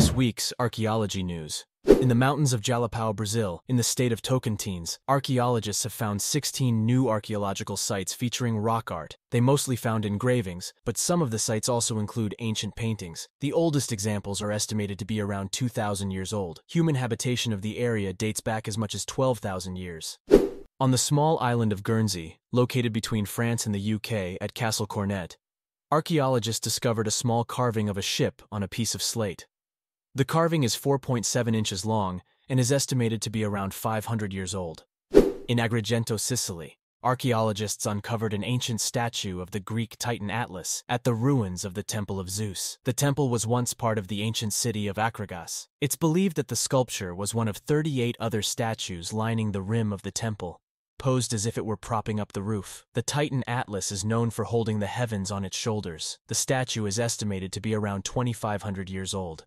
This week's archaeology news. In the mountains of Jalapão, Brazil, in the state of Tocantins, archaeologists have found 16 new archaeological sites featuring rock art. They mostly found engravings, but some of the sites also include ancient paintings. The oldest examples are estimated to be around 2,000 years old. Human habitation of the area dates back as much as 12,000 years. On the small island of Guernsey, located between France and the UK at Castle Cornet, archaeologists discovered a small carving of a ship on a piece of slate. The carving is 4.7 inches long and is estimated to be around 500 years old. In Agrigento, Sicily, archaeologists uncovered an ancient statue of the Greek titan Atlas at the ruins of the Temple of Zeus. The temple was once part of the ancient city of Akragas. It's believed that the sculpture was one of 38 other statues lining the rim of the temple, posed as if it were propping up the roof. The Titan Atlas is known for holding the heavens on its shoulders. The statue is estimated to be around 2,500 years old.